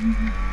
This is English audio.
Mm-hmm.